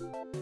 Hey.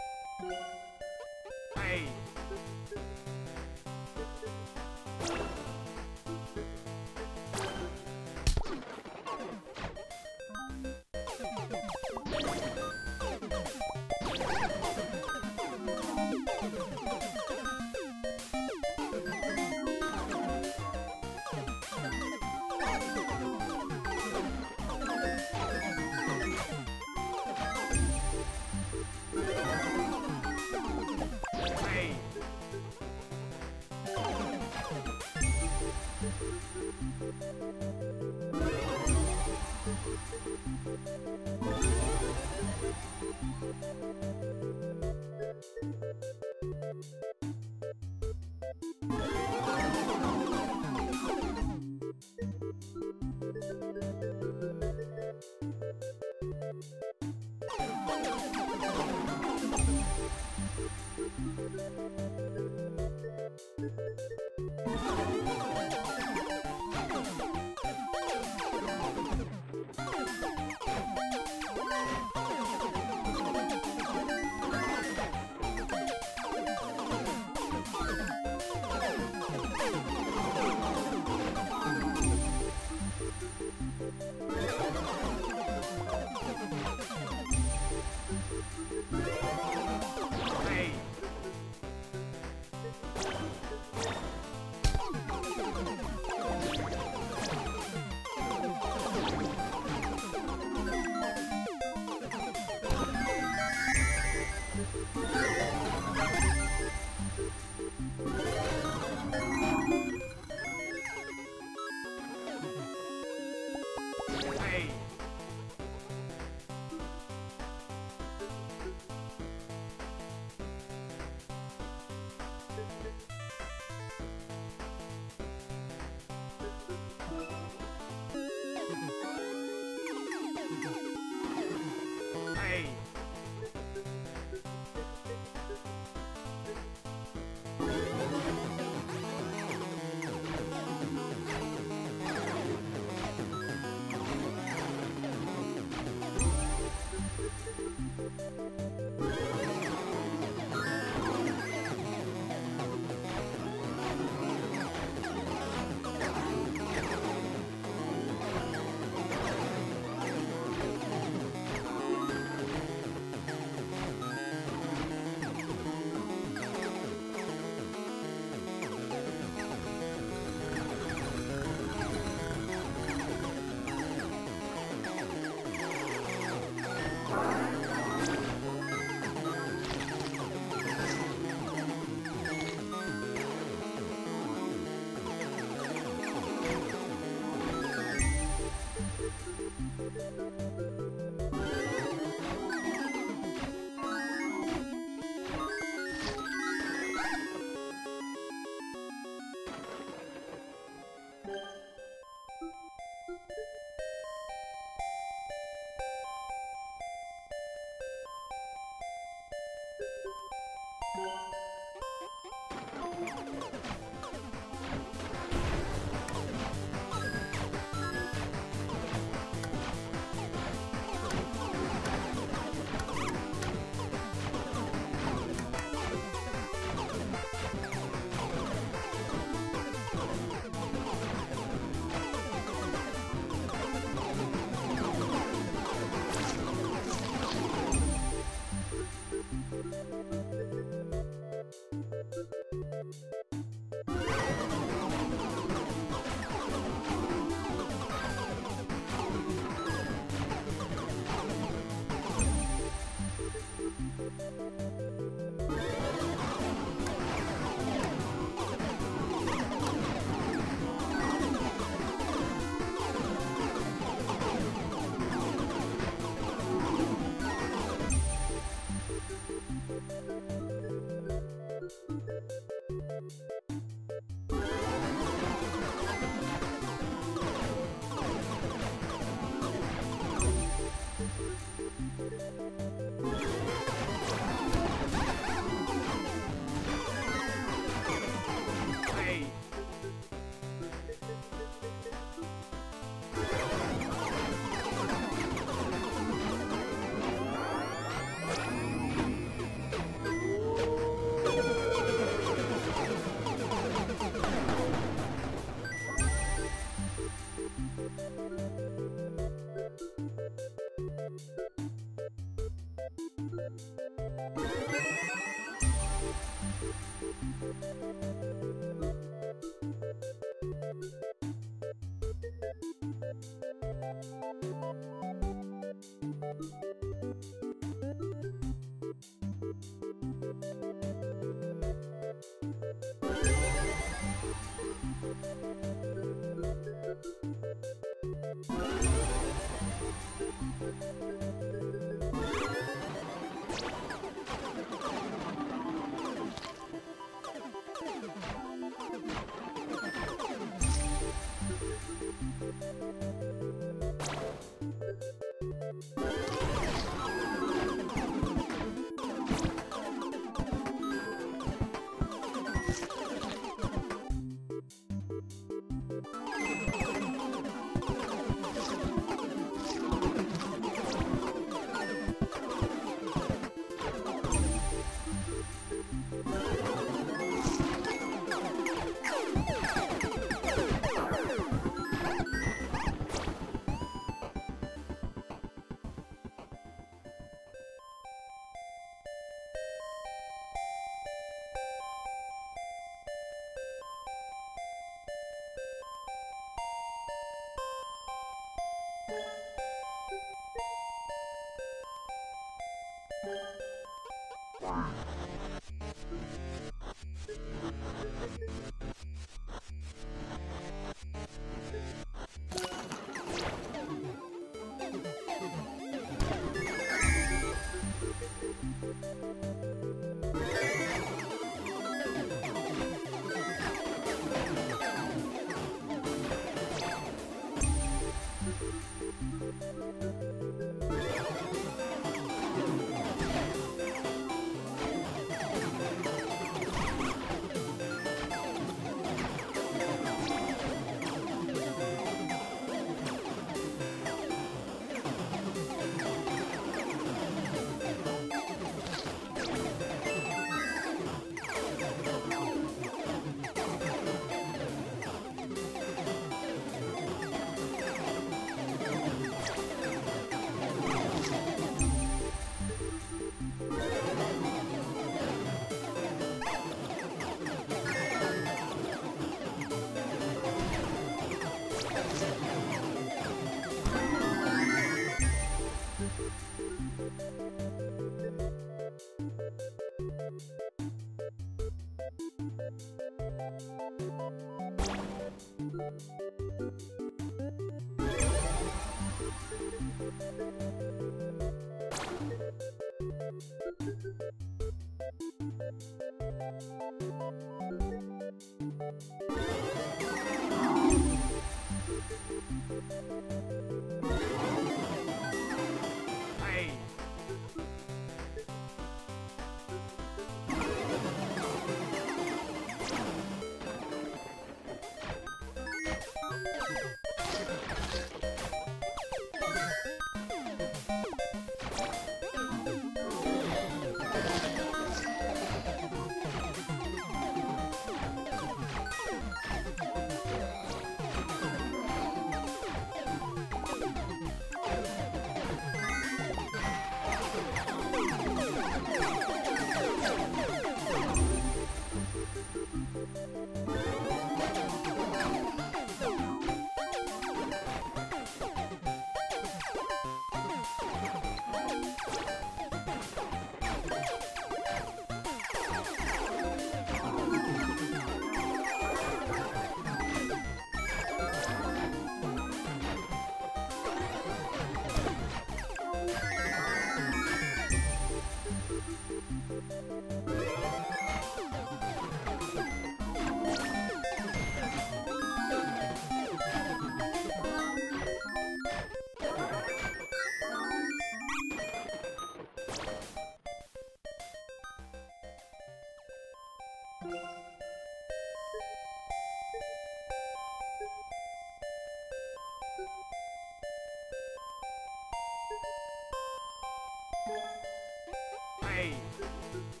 Hey. Hey.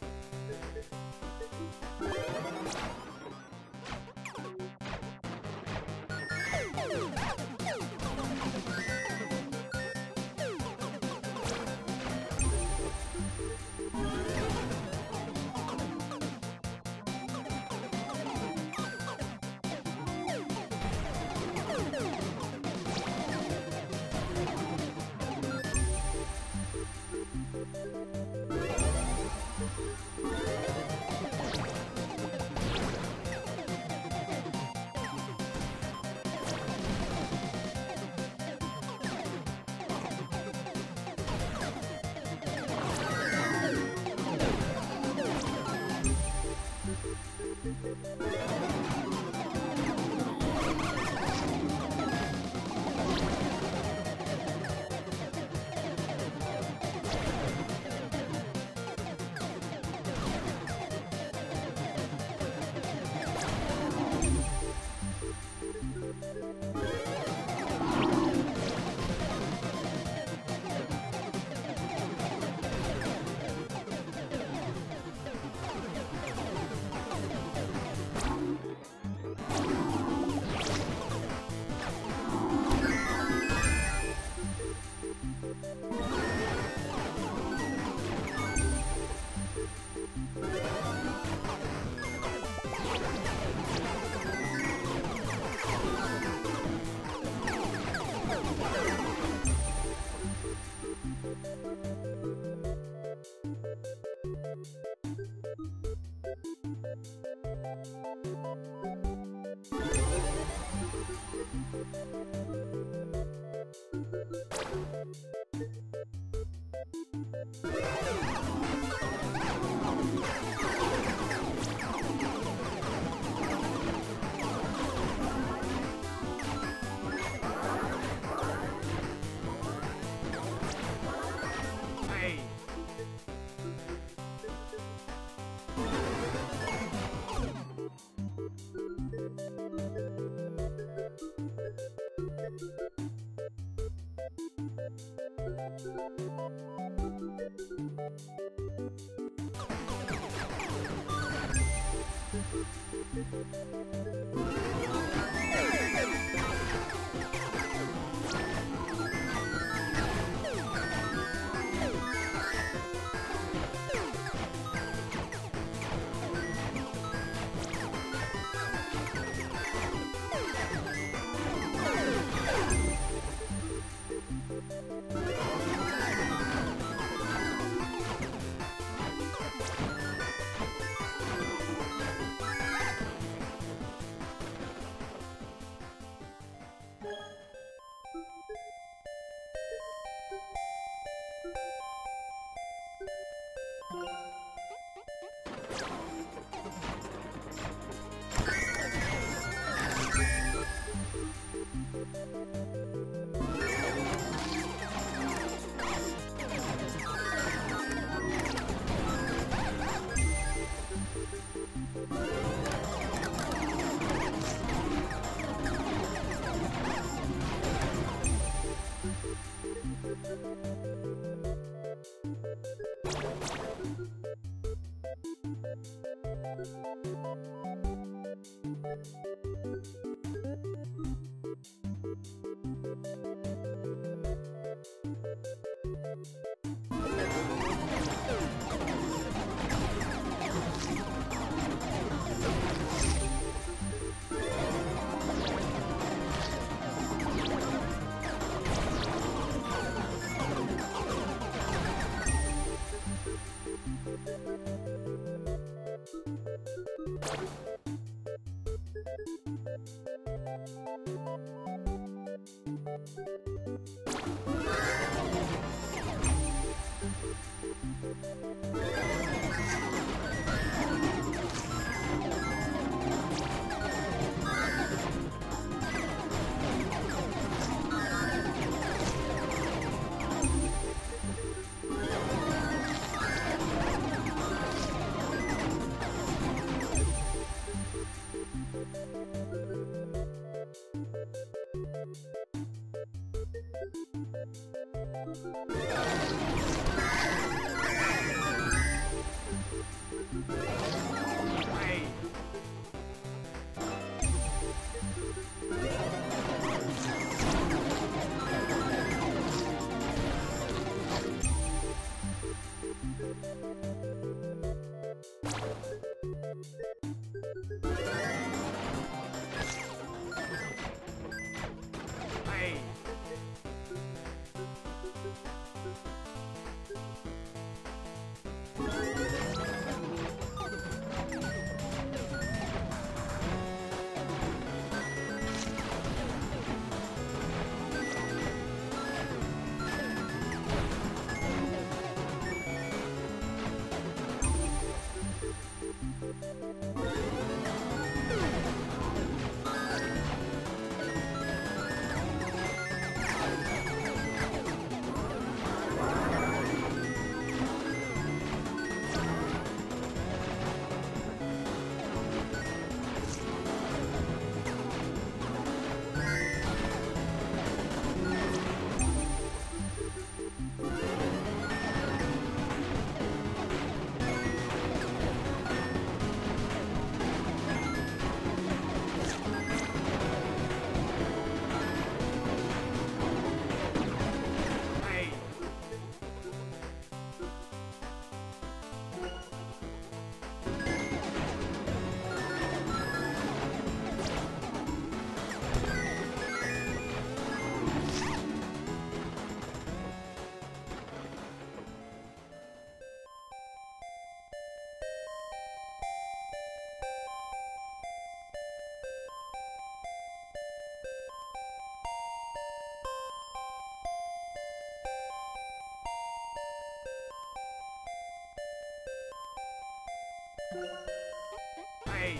Hey!